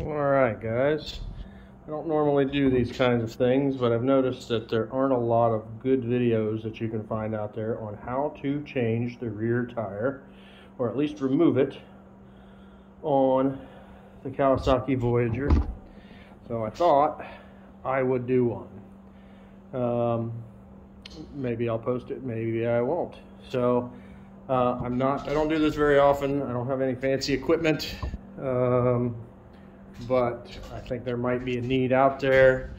Alright guys, I don't normally do these kinds of things, but I've noticed that there aren't a lot of good videos that you can find out there on how to change the rear tire, or at least remove it, on the Kawasaki Voyager. So I thought I would do one. Um, maybe I'll post it, maybe I won't. So uh, I'm not, I don't do this very often. I don't have any fancy equipment. Um, but I think there might be a need out there.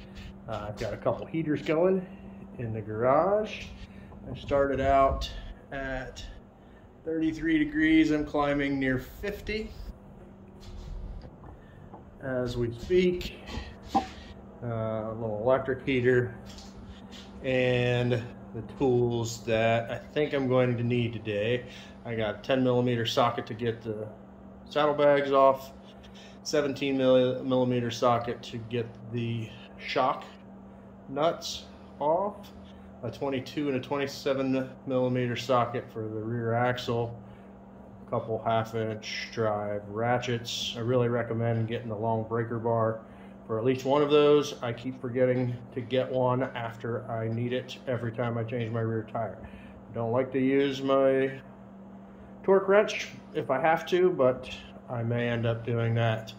Uh, I've got a couple heaters going in the garage. I started out at 33 degrees. I'm climbing near 50 as we speak. Uh, a little electric heater and the tools that I think I'm going to need today. I got a 10 millimeter socket to get the saddlebags off 17 millimeter socket to get the shock nuts off, a 22 and a 27 millimeter socket for the rear axle, a couple half inch drive ratchets. I really recommend getting a long breaker bar for at least one of those. I keep forgetting to get one after I need it every time I change my rear tire. I don't like to use my torque wrench if I have to, but I may end up doing that.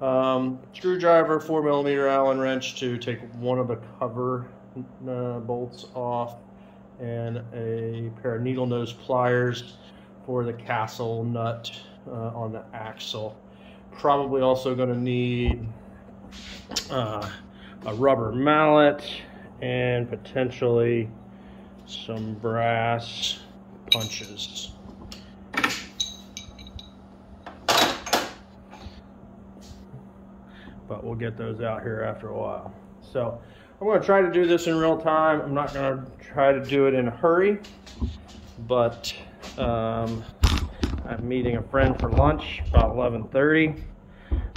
Um, screwdriver, 4 millimeter Allen wrench to take one of the cover uh, bolts off, and a pair of needle nose pliers for the castle nut uh, on the axle. Probably also going to need uh, a rubber mallet and potentially some brass punches. But we'll get those out here after a while. So I'm going to try to do this in real time. I'm not going to try to do it in a hurry, but um, I'm meeting a friend for lunch about 11:30.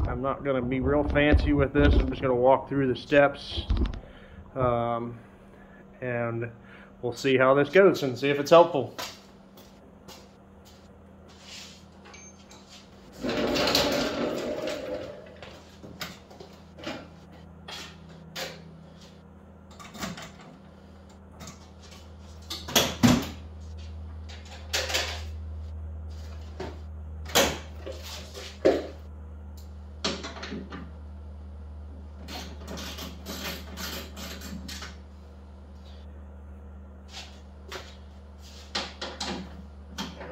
I'm not going to be real fancy with this. I'm just going to walk through the steps, um, and we'll see how this goes and see if it's helpful.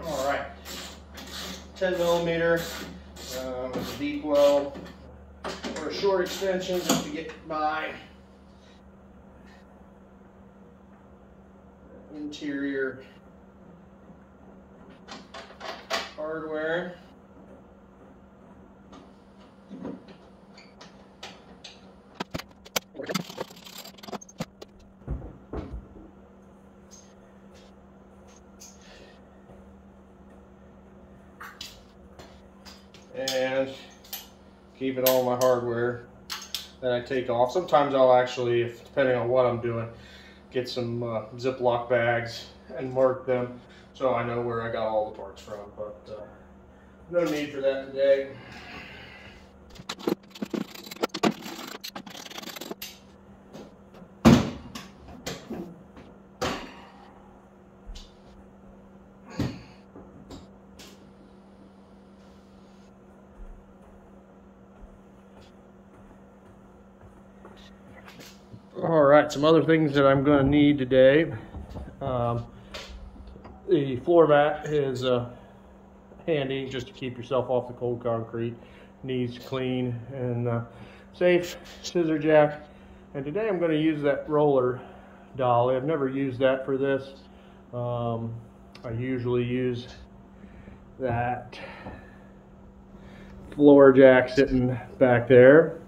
All right, 10 millimeter um, deep well or a short extension just to get by interior hardware. and keep it all my hardware that I take off. Sometimes I'll actually, depending on what I'm doing, get some uh, Ziploc bags and mark them so I know where I got all the parts from. But uh, no need for that today. Some other things that I'm going to need today. Um, the floor mat is uh, handy just to keep yourself off the cold concrete. Needs clean and uh, safe scissor jack. And today I'm going to use that roller dolly. I've never used that for this. Um, I usually use that floor jack sitting back there.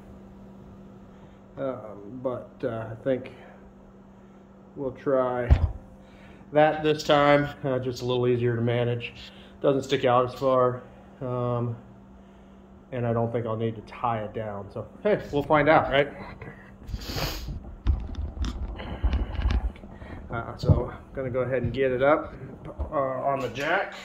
Um, but uh, I think we'll try that this time. Uh, just a little easier to manage. Doesn't stick out as far. Um, and I don't think I'll need to tie it down. So, hey, we'll find out, right? Uh, so, I'm going to go ahead and get it up uh, on the jack.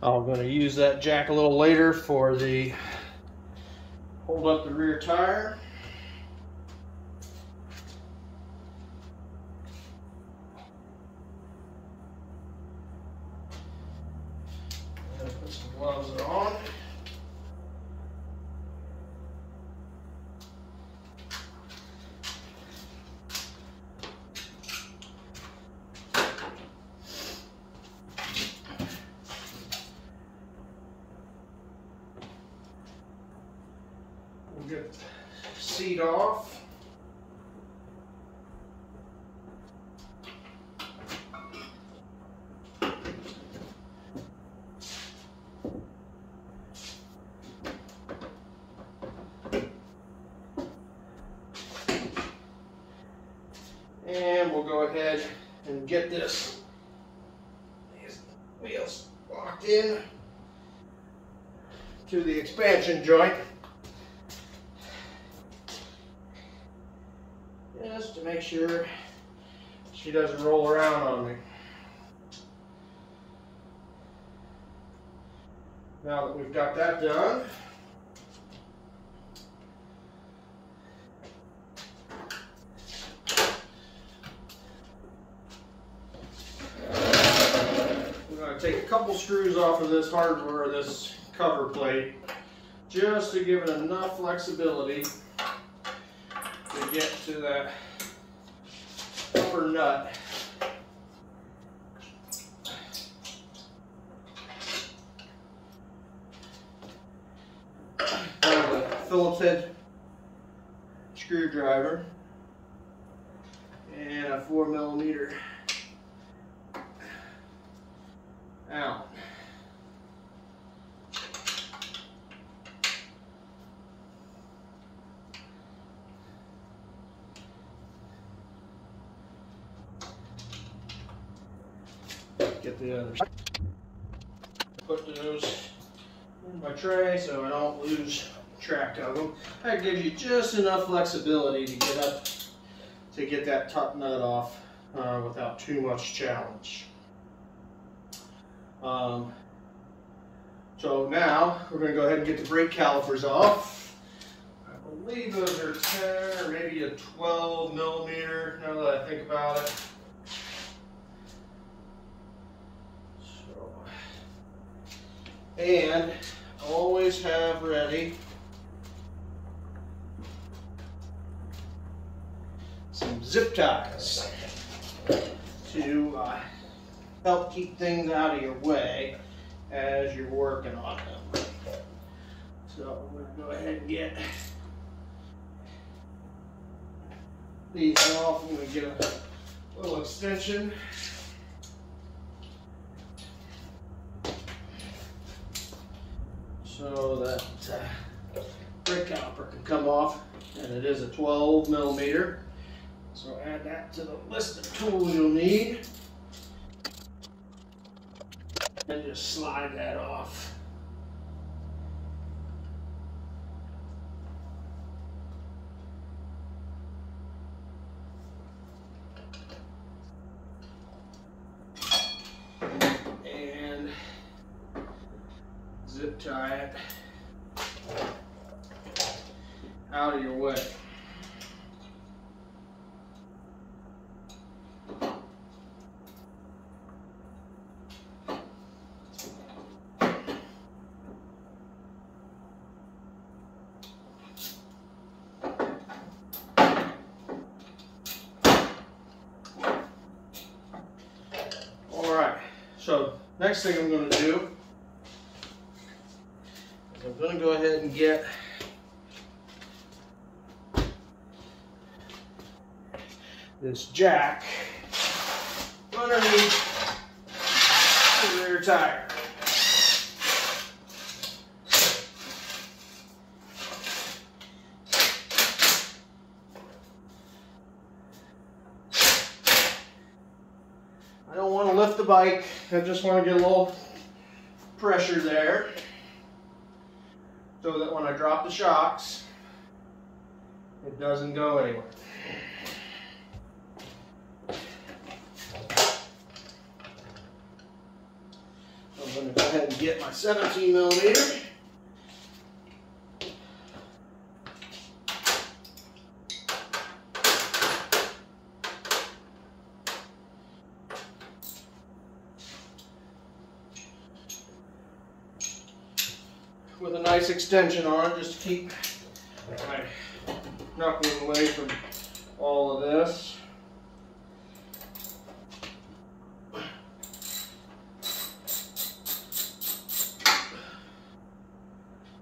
I'm going to use that jack a little later for the hold up the rear tire. Put some gloves on. We'll get the seat off. And and get this these wheels locked in to the expansion joint. Just to make sure she doesn't roll around on me. Now that we've got that done, we're going to take a couple screws off of this hardware, this cover plate, just to give it enough flexibility to get to that upper nut. Phillips head screwdriver and a four millimeter Allen. Get Put those in my tray so I don't lose track of them. That gives you just enough flexibility to get up to get that top nut off uh, without too much challenge. Um, so now we're going to go ahead and get the brake calipers off. I believe those are 10 or maybe a 12 millimeter now that I think about it. So, and always have ready some zip ties to uh, help keep things out of your way as you're working on them. So I'm going to go ahead and get these off. I'm going to get a little extension. So that uh, brake caliper can come off and it is a 12 millimeter. So add that to the list of tools you'll need. And just slide that off. And out of your way. All right, so next thing I'm gonna do is I'm gonna go ahead and get this jack underneath the rear tire. I don't want to lift the bike. I just want to get a little pressure there so that when I drop the shocks, it doesn't go anywhere. I'm going to go ahead and get my 17 millimeter. with a nice extension on just to keep my knuckles away from all of this.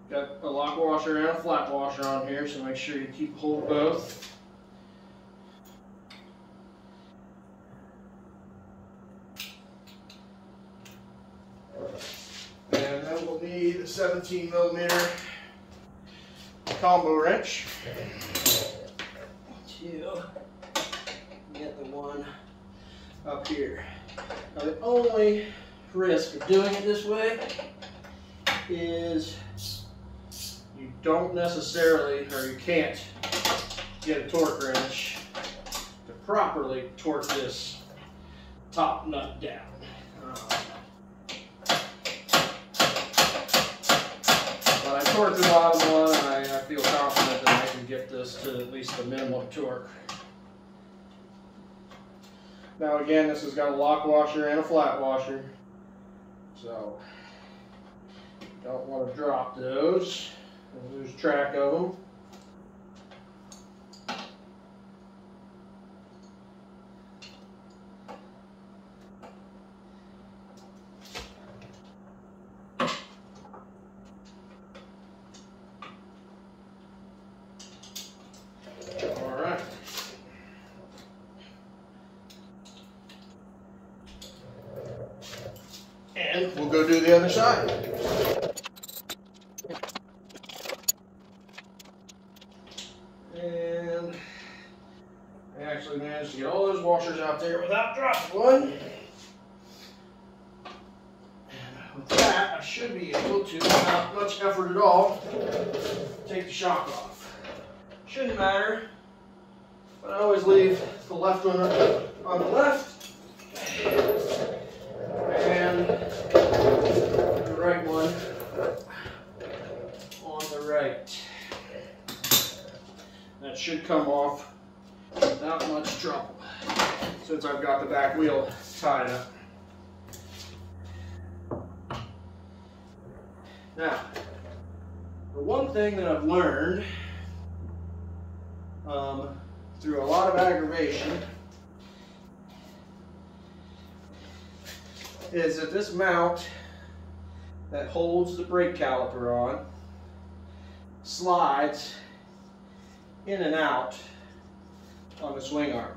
Got a lock washer and a flat washer on here, so make sure you keep hold of both. And then we'll need a 17 millimeter combo wrench to get the one up here. Now the only risk of doing it this way is don't necessarily, or you can't get a torque wrench to properly torque this top nut down. Uh, but I torqued the bottom one and I, I feel confident that I can get this to at least the minimum torque. Now again, this has got a lock washer and a flat washer. So, don't want to drop those lose track of them. All right. And we'll go do the other side. And I actually managed to get all those washers out there without with that, I should be able to, without much effort at all, take the shock off. Shouldn't matter, but I always leave the left one on the left and the right one on the right. That should come off without much trouble since I've got the back wheel tied up. Now, the one thing that I've learned um, through a lot of aggravation is that this mount that holds the brake caliper on slides in and out on the swing arm.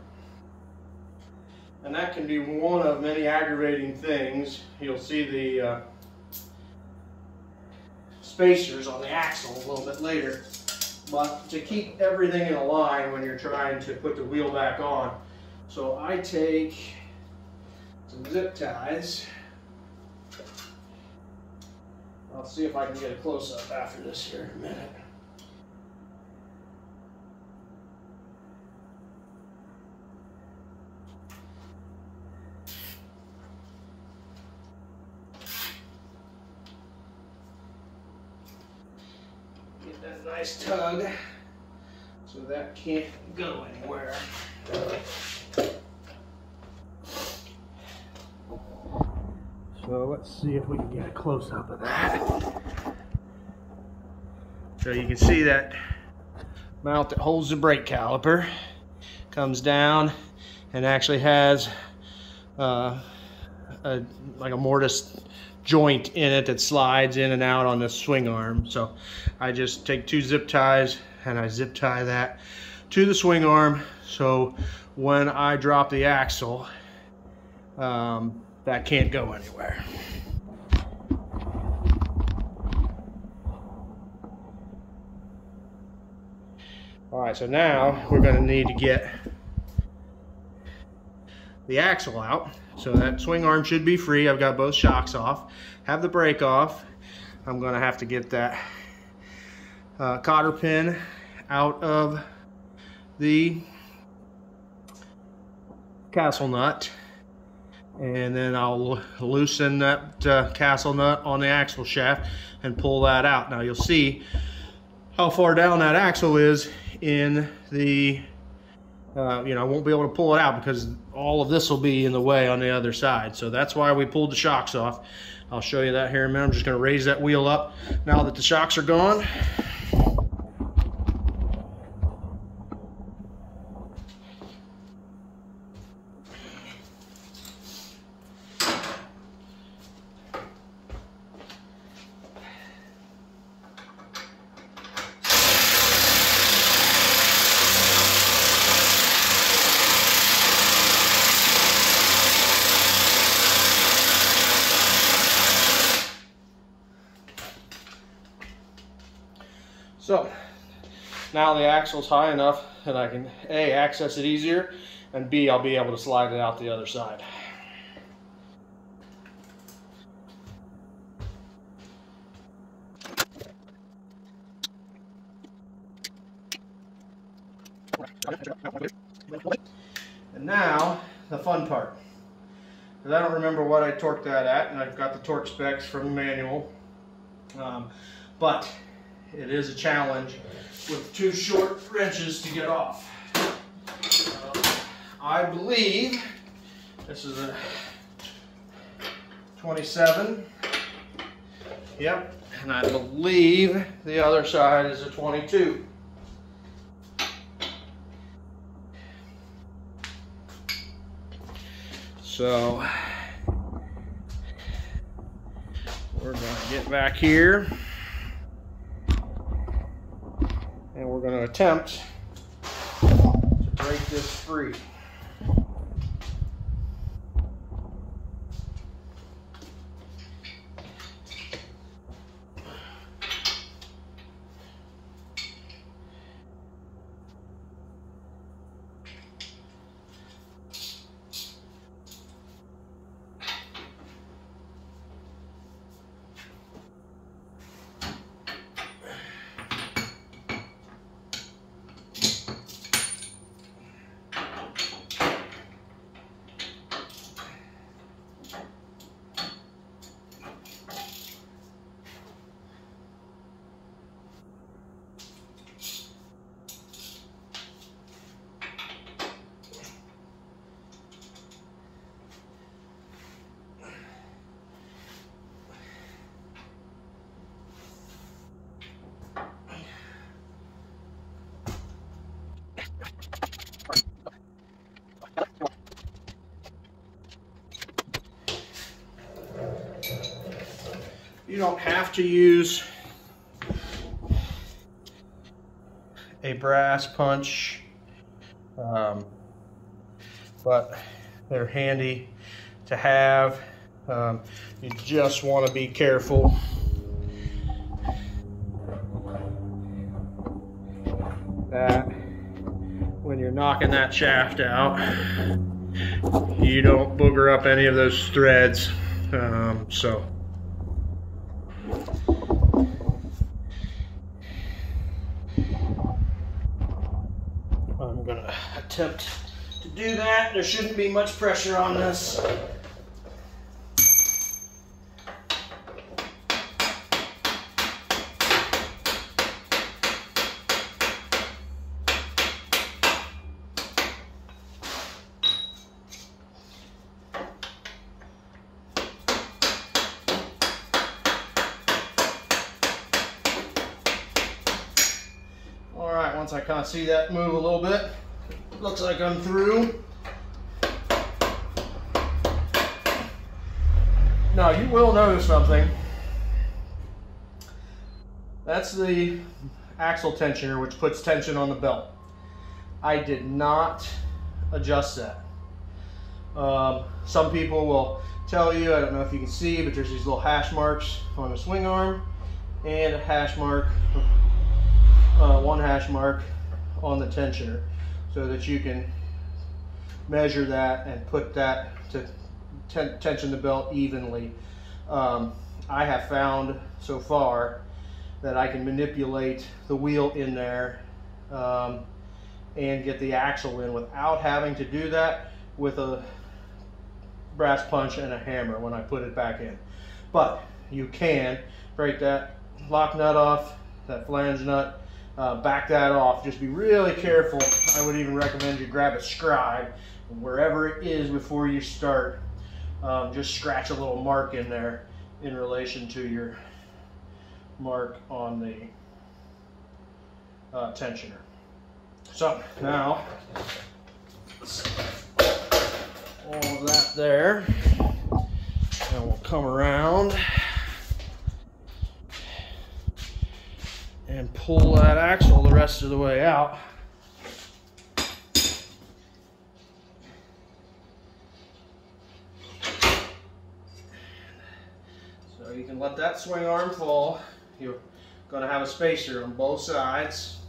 And that can be one of many aggravating things. You'll see the uh, spacers on the axle a little bit later. But to keep everything in a line when you're trying to put the wheel back on. So I take some zip ties. I'll see if I can get a close-up after this here in a minute. Get nice tug so that can't go anywhere. So let's see if we can get a close up of that. So you can see that mount that holds the brake caliper comes down and actually has uh, a, like a mortise joint in it that slides in and out on the swing arm. So I just take two zip ties and I zip tie that to the swing arm. So when I drop the axle, um, that can't go anywhere. All right, so now we're gonna need to get the axle out. So that swing arm should be free. I've got both shocks off. Have the brake off. I'm gonna have to get that uh, cotter pin out of the castle nut and then I'll loosen that uh, castle nut on the axle shaft and pull that out. Now you'll see how far down that axle is in the, uh, you know, I won't be able to pull it out because all of this will be in the way on the other side. So that's why we pulled the shocks off. I'll show you that here in a minute. I'm just gonna raise that wheel up now that the shocks are gone. So now the axle's high enough that I can A, access it easier, and B, I'll be able to slide it out the other side. And now, the fun part. Because I don't remember what I torqued that at, and I've got the torque specs from the manual. Um, but it is a challenge with two short wrenches to get off. Uh, I believe this is a 27. Yep, and I believe the other side is a 22. So we're going to get back here. We're going to attempt to break this free. You don't have to use a brass punch, um, but they're handy to have. Um, you just want to be careful. That when you're knocking that shaft out, you don't booger up any of those threads. Um, so. Attempt to do that. There shouldn't be much pressure on this. All right, once I kind of see that move a little bit, looks like I'm through. Now you will notice something. That's the axle tensioner which puts tension on the belt. I did not adjust that. Um, some people will tell you, I don't know if you can see, but there's these little hash marks on the swing arm and a hash mark, uh, one hash mark on the tensioner so that you can measure that and put that to tension the belt evenly. Um, I have found so far that I can manipulate the wheel in there um, and get the axle in without having to do that with a brass punch and a hammer when I put it back in. But you can break that lock nut off, that flange nut, uh, back that off. Just be really careful. I would even recommend you grab a scribe wherever it is before you start. Um, just scratch a little mark in there in relation to your mark on the uh, tensioner. So now, all of that there, and we'll come around and pull that axle the rest of the way out. So you can let that swing arm fall. You're going to have a spacer on both sides.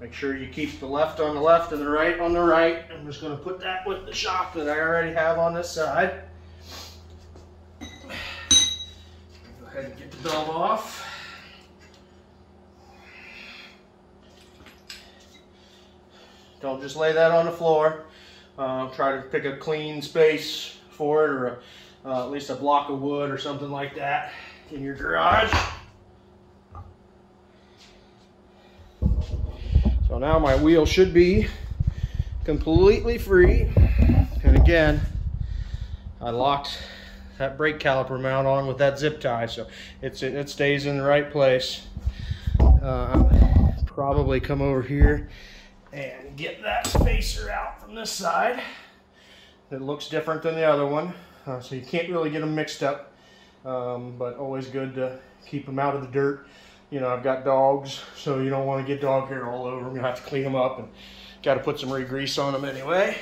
Make sure you keep the left on the left and the right on the right. I'm just going to put that with the shock that I already have on this side. Belt off. Don't just lay that on the floor. Uh, try to pick a clean space for it or a, uh, at least a block of wood or something like that in your garage. So now my wheel should be completely free. And again, I locked that brake caliper mount on with that zip tie, so it's it stays in the right place. Uh, probably come over here and get that spacer out from this side. It looks different than the other one, uh, so you can't really get them mixed up, um, but always good to keep them out of the dirt you know, I've got dogs, so you don't want to get dog hair all over them. You have to clean them up and got to put some re-grease on them anyway.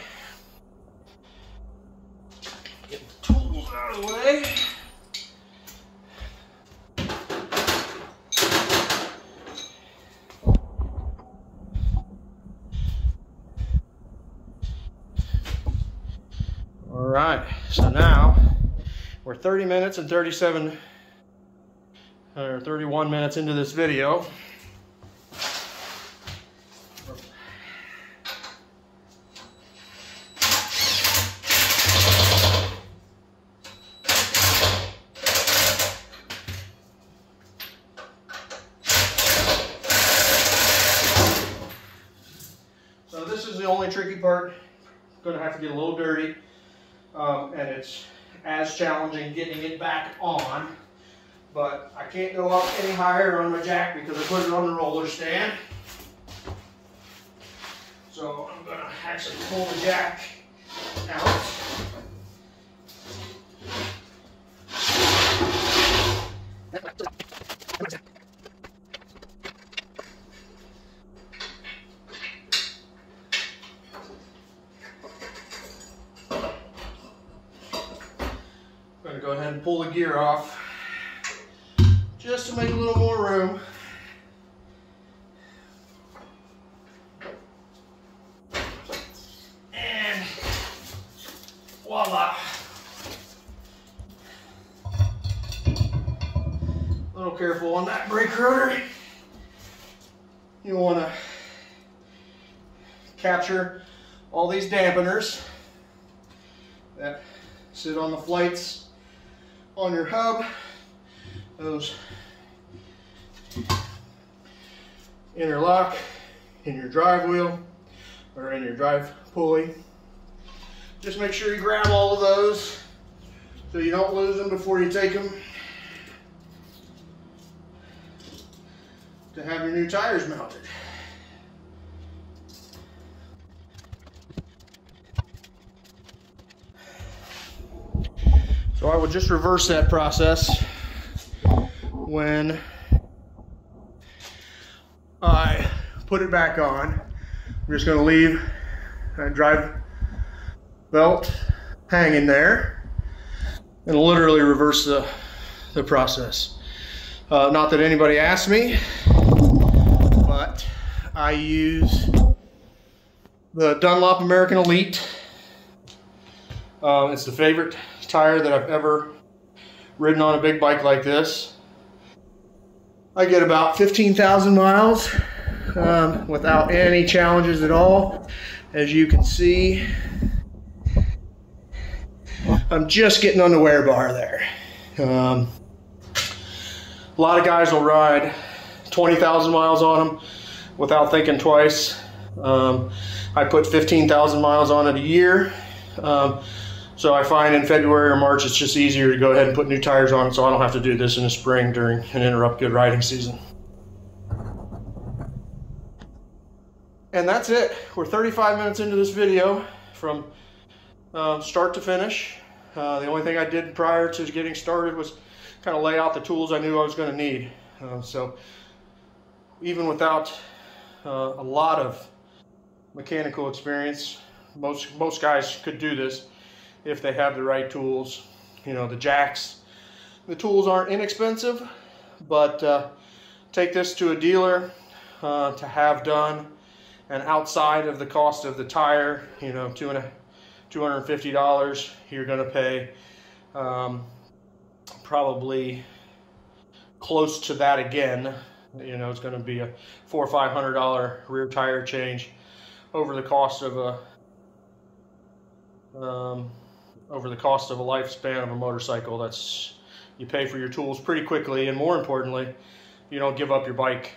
Get the tools out of the way. All right, so now we're 30 minutes and 37 or 31 minutes into this video. So this is the only tricky part. Going to have to get a little dirty. Um, and it's as challenging getting it back on but I can't go up any higher on my jack because I put it on the roller stand. So I'm going to actually pull the jack out. I'm going to go ahead and pull the gear off just to make a little more room. And voila. A little careful on that brake rotor. You want to capture all these dampeners that sit on the flights on your hub. Those interlock in your drive wheel or in your drive pulley. Just make sure you grab all of those so you don't lose them before you take them to have your new tires mounted. So I would just reverse that process when I put it back on. I'm just going to leave that drive belt hanging there and literally reverse the, the process. Uh, not that anybody asked me, but I use the Dunlop American Elite. Um, it's the favorite tire that I've ever ridden on a big bike like this. I get about 15,000 miles um, without any challenges at all. as you can see, I'm just getting on the wear bar there. Um, a lot of guys will ride 20,000 miles on them without thinking twice. Um, I put 15,000 miles on it a year. Um, so I find in February or March it's just easier to go ahead and put new tires on so I don't have to do this in the spring during an interrupt good riding season. And that's it. We're 35 minutes into this video from uh, start to finish. Uh, the only thing I did prior to getting started was kind of lay out the tools I knew I was going to need. Uh, so even without uh, a lot of mechanical experience, most most guys could do this if they have the right tools. You know, the jacks, the tools aren't inexpensive, but uh, take this to a dealer uh, to have done and outside of the cost of the tire, you know, two and a, $250, you're going to pay um, probably close to that again. You know, it's going to be a four or five hundred dollar rear tire change over the cost of a um, over the cost of a lifespan of a motorcycle. That's you pay for your tools pretty quickly, and more importantly, you don't give up your bike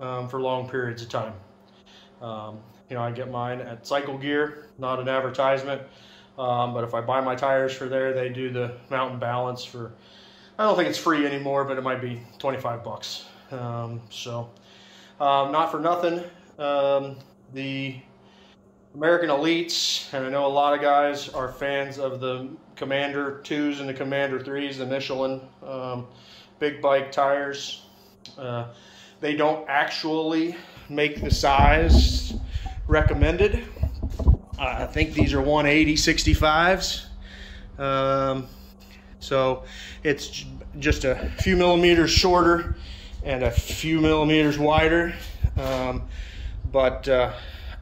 um, for long periods of time. Um, you know, I get mine at Cycle Gear, not an advertisement, um, but if I buy my tires for there, they do the mountain balance for. I don't think it's free anymore, but it might be 25 bucks. Um, so, um, not for nothing. Um, the American Elites, and I know a lot of guys are fans of the Commander 2s and the Commander 3s, the Michelin um, big bike tires. Uh, they don't actually make the size recommended. I think these are 180 65s. Um, so it's just a few millimeters shorter and a few millimeters wider. Um, but uh,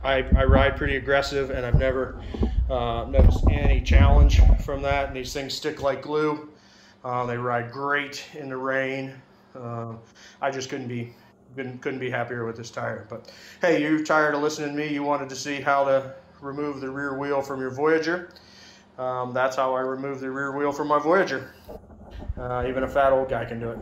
I, I ride pretty aggressive and I've never uh, noticed any challenge from that. And these things stick like glue. Uh, they ride great in the rain. Uh, I just couldn't be couldn't be happier with this tire. But hey, you're tired of listening to me. You wanted to see how to remove the rear wheel from your Voyager. Um, that's how I remove the rear wheel from my Voyager. Uh, even a fat old guy can do it.